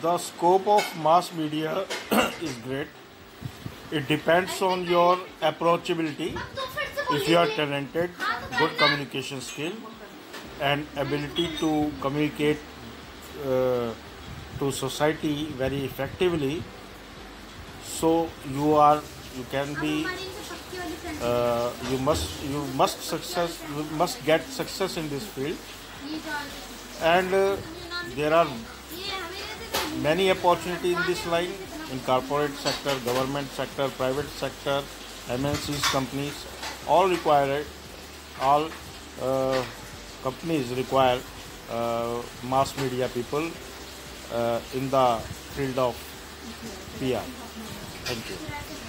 the scope of mass media is great. It depends on your approachability. If you are talented, good communication skill, and ability to communicate uh, to society very effectively, so you are you can be uh, you must you must success you must get success in this field and uh, there are many opportunity in this line in corporate sector government sector private sector mncs companies all require all uh, companies require uh, mass media people uh, in the field of pr thank you